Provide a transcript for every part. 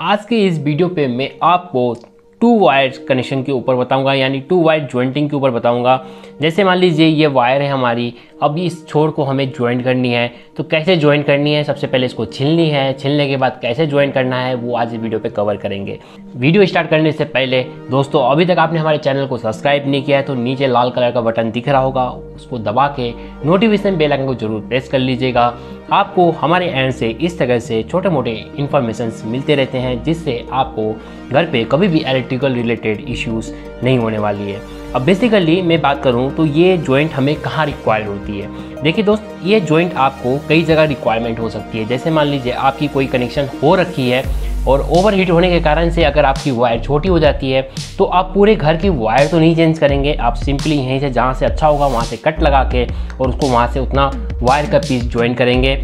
आज के इस वीडियो पे मैं आपको टू वायर कनेक्शन के ऊपर बताऊँगा, यानी टू वायर ज्वाइंटिंग के ऊपर बताऊँगा। जैसे मान लीजिए ये वायर है हमारी, अब इस छोर को हमें ज्वाइंट करनी है तो कैसे ज्वाइंट करनी है? सबसे पहले इसको छिलनी है, छिलने के बाद कैसे ज्वाइंट करना है, वो आज इस वीडियो पे कवर करेंगे। वीडियो स्टार्ट करने से पहले, दोस्तों, अभी तक आपने हमारे चैनल को सब्सक्राइब नहीं किया है तो नीचे लाल कलर का बटन दिख रहा होगा, उसको दबा के नोटिफिकेशन बेल आइकन को ज़रूर प्रेस कर लीजिएगा। आपको हमारे एंड से इस तरह से छोटे मोटे इन्फॉर्मेशन मिलते रहते हैं, जिससे आपको घर पे कभी भी इलेक्ट्रिकल रिलेटेड इश्यूज़ नहीं होने वाली है। अब बेसिकली मैं बात करूँ तो ये जॉइंट हमें कहाँ रिक्वायर्ड होती है? देखिए दोस्त, ये जॉइंट आपको कई जगह रिक्वायरमेंट हो सकती है। जैसे मान लीजिए आपकी कोई कनेक्शन हो रखी है और ओवर हीट होने के कारण से अगर आपकी वायर छोटी हो जाती है तो आप पूरे घर की वायर तो नहीं चेंज करेंगे। आप सिंपली यहीं से जहाँ से अच्छा होगा, वहाँ से कट लगा के और उसको वहाँ से उतना वायर का पीस ज्वाइन करेंगे।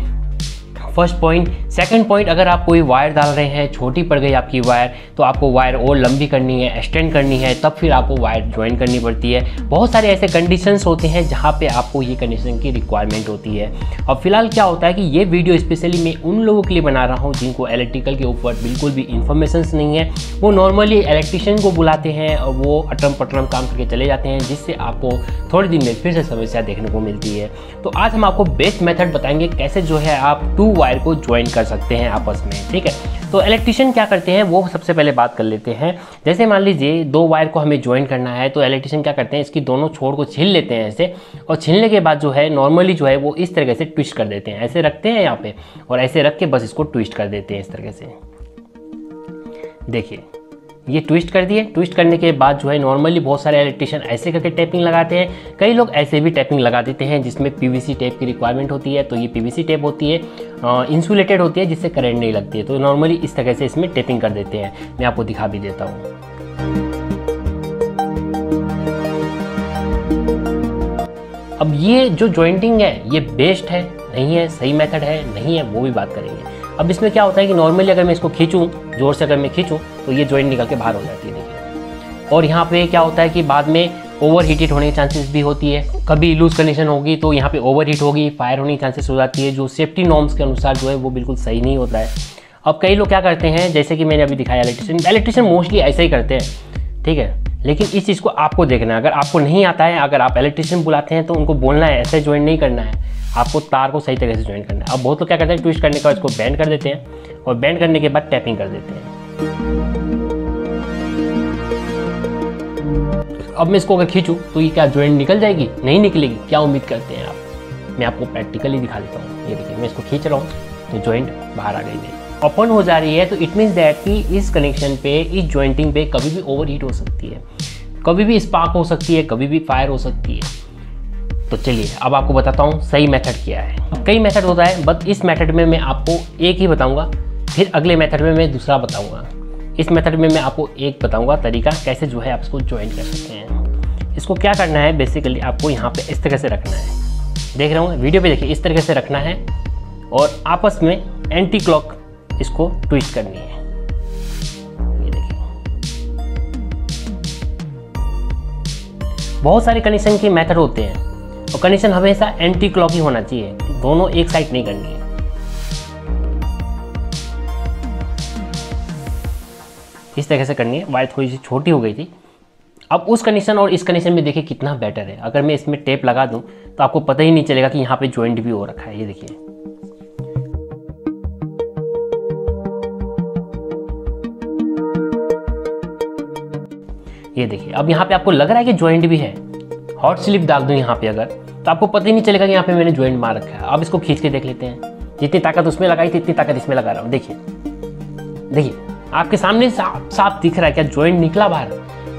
फ़र्स्ट पॉइंट सेकंड पॉइंट अगर आप कोई वायर डाल रहे हैं, छोटी पड़ गई आपकी वायर तो आपको वायर और लंबी करनी है एक्सटेंड करनी है, तब फिर आपको वायर ज्वाइन करनी पड़ती है। बहुत सारे ऐसे कंडीशंस होते हैं जहाँ पे आपको ये कंडीशन की रिक्वायरमेंट होती है। और फ़िलहाल क्या होता है कि ये वीडियो स्पेशली मैं उन लोगों के लिए बना रहा हूँ जिनको इलेक्ट्रिकल के ऊपर बिल्कुल भी इंफॉर्मेशन नहीं है। वो नॉर्मली इलेक्ट्रिशियन को बुलाते हैं और वो अटरम पटरम काम करके चले जाते हैं, जिससे आपको थोड़े दिन में फिर से समस्या देखने को मिलती है। तो आज हम आपको बेस्ट मेथड बताएँगे कैसे जो है आप टू वायर को ज्वाइन कर सकते हैं आपस में, ठीक है? तो इलेक्ट्रिशियन क्या करते हैं? वो सबसे पहले बात कर लेते हैं। जैसे मान लीजिए, दो वायर को हमें ज्वाइन करना है तो इलेक्ट्रिशियन क्या करते हैं? इसकी दोनों छोर को छीन लेते हैं ऐसे, और छीनने के बाद जो है नॉर्मली जो है, वो इस तरीके से ट्विस्ट कर देते हैं। ऐसे रखते हैं यहाँ पे, और ऐसे रख के बस इसको ट्विस्ट कर देते हैं इस तरीके से। देखिए ये ट्विस्ट कर दिए। ट्विस्ट करने के बाद जो है नॉर्मली बहुत सारे इलेक्ट्रिशियन ऐसे करके टैपिंग लगाते हैं। कई लोग ऐसे भी टैपिंग लगा देते हैं जिसमें पीवीसी टेप की रिक्वायरमेंट होती है तो ये पीवीसी टेप होती है इंसुलेटेड होती है, जिससे करंट नहीं लगती है। तो नॉर्मली इस तरह से इसमें टैपिंग कर देते हैं। मैं आपको दिखा भी देता हूँ। अब ये जो ज्वाइंटिंग है, ये बेस्ट है, नहीं है, सही मेथड है, नहीं है, वो भी बात करेंगे। अब इसमें क्या होता है कि नॉर्मली अगर मैं इसको खींचूँ, ज़ोर से अगर मैं खींचूँ तो ये जॉइंट निकल के बाहर हो जाती है, देखिए। और यहाँ पे क्या होता है कि बाद में ओवर हीटेड होने की चांसेस भी होती है। कभी लूज कंडीशन होगी तो यहाँ पे ओवर हीट होगी फायर होने की चांसेस हो जाती है, जो सेफ्टी नॉर्म्स के अनुसार जो है वो बिल्कुल सही नहीं होता है। अब कई लोग क्या करते हैं, जैसे कि मैंने अभी दिखाया इलेक्ट्रिशियन इलेक्ट्रिशियन मोस्टली ऐसे ही करते हैं, ठीक है? लेकिन इस चीज़ को आपको देखना है। अगर आपको नहीं आता है, अगर आप इलेक्ट्रिशियन बुलाते हैं तो उनको बोलना है, ऐसे ज्वाइन नहीं करना है। आपको तार को सही तरीके से ज्वाइन करना है। अब बहुत लोग क्या करते हैं ट्विस्ट करने के बाद इसको बैंड कर देते हैं और बैंड करने के बाद टैपिंग कर देते हैं। अब मैं इसको अगर खींचूँ तो ये क्या ज्वाइंट निकल जाएगी? नहीं निकलेगी। क्या उम्मीद करते हैं आप? मैं आपको प्रैक्टिकली दिखा देता हूँ। ये देखिए, मैं इसको खींच रहा हूँ तो ज्वाइंट बाहर आ गई है ओपन हो जा रही है तो इट मीन्स दैट कि इस कनेक्शन पे, इस ज्वाइंटिंग पे कभी भी ओवर हीट हो सकती है। कभी भी स्पार्क हो सकती है, कभी भी फायर हो सकती है। तो चलिए, अब आपको बताता हूँ सही मेथड क्या है। कई मेथड होता है बट इस मेथड में मैं आपको एक ही बताऊँगा, फिर अगले मेथड में मैं दूसरा बताऊँगा। इस मेथड में मैं आपको एक बताऊँगा तरीका कैसे जो है आप इसको ज्वाइन कर सकते हैं। इसको क्या करना है? बेसिकली आपको यहाँ पे इस तरह से रखना है। देख रहा हूँ वीडियो पे देखिए, इस तरीके से रखना है और आपस में एंटी क्लॉक इसको ट्विस्ट करनी है। बहुत सारे कनेक्शन के मेथड होते हैं। और कनेक्शन हमेशा एंटी क्लॉक ही होना चाहिए। दोनों एक साइड नहीं करनी है। इस तरह से करनी है। वायर थोड़ी सी छोटी हो गई थी। अब उस कंडीशन और इस कंडीशन में देखिए कितना बेटर है। अगर मैं इसमें टेप लगा दूँ तो आपको पता ही नहीं चलेगा कि यहाँ पे ज्वाइंट भी हो रखा है। ये देखिए। ये देखिए। अब यहाँ पे आपको लग रहा है कि ज्वाइंट भी है। हॉट स्लिप डाल दूँ यहाँ पे अगर तो आपको पता ही नहीं चलेगा कि यहाँ पे मैंने ज्वाइंट मार रखा है। अब इसको खींच के देख लेते हैं। जितनी ताकत उसमें लगाई थी इतनी ताकत इसमें लगा रहा हूँ। देखिए देखिए, आपके सामने साफ़ साफ़ दिख रहा है क्या? ज्वाइंट निकला बाहर?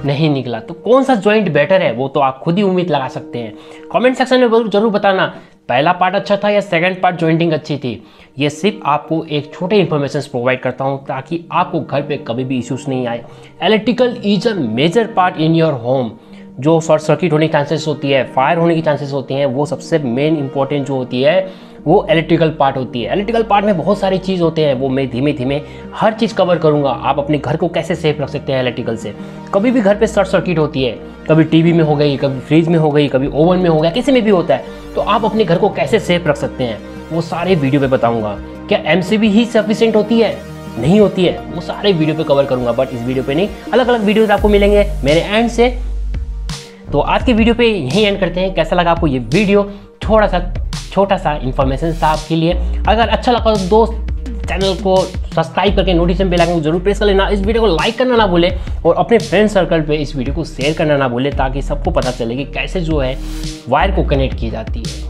नहीं निकला। तो कौन सा ज्वाइंट बेटर है? वो तो आप खुद ही उम्मीद लगा सकते हैं। कमेंट सेक्शन में ज़रूर बताना, पहला पार्ट अच्छा था या सेकंड पार्ट ज्वाइंटिंग अच्छी थी? ये सिर्फ़ आपको एक छोटे इन्फॉर्मेशन प्रोवाइड करता हूँ, ताकि आपको घर पे कभी भी इश्यूज़ नहीं आए। Electrical is a major part in your home जो शॉर्ट सर्किट होने की चांसेस होती है फायर होने की चांसेस होती हैं, वो सबसे मेन इंपॉर्टेंट जो होती है, वो इलेक्ट्रिकल पार्ट होती है। इलेक्ट्रिकल पार्ट में बहुत सारी चीज़ होते हैं, वो मैं धीमे धीमे हर चीज़ कवर करूँगा। आप अपने घर को कैसे सेफ़ रख सकते हैं इलेक्ट्रिकल से? कभी भी घर पे शॉर्ट सर्किट होती है, कभी टीवी में हो गई, कभी फ्रिज में हो गई, कभी ओवन में हो गया, किसी में भी होता है तो आप अपने घर को कैसे सेफ़ रख सकते हैं? वो सारे वीडियो पे बताऊँगा। क्या एमसीबी ही सफिशेंट होती है? नहीं होती है। वो सारे वीडियो पे कवर करूँगा बट इस वीडियो पे नहीं। अलग अलग वीडियोज़ आपको मिलेंगे। मेरे एंड से तो आज के वीडियो पे यहीं एंड करते हैं। कैसा लगा आपको ये वीडियो? थोड़ा सा, छोटा सा इन्फॉर्मेशन था आपके लिए। अगर अच्छा लगा तो दोस्त चैनल को सब्सक्राइब करके नोटिफिकेशन बेल आइकन को ज़रूर प्रेस कर लेना। इस वीडियो को लाइक करना ना भूले और अपने फ्रेंड सर्कल पे इस वीडियो को शेयर करना ना भूले, ताकि सबको पता चले कि कैसे जो है वायर को कनेक्ट की जाती है।